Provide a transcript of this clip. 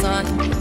sun.